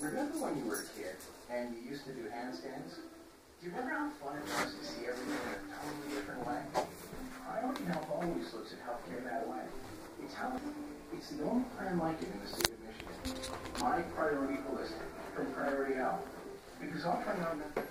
Remember when you were a kid and you used to do handstands? Do you remember how fun it was to see everything in a totally different way? Priority Health always looks at healthcare that way. It's how it's the only plan like it in the state of Michigan. My priority holistic from Priority Health. Because I'll on the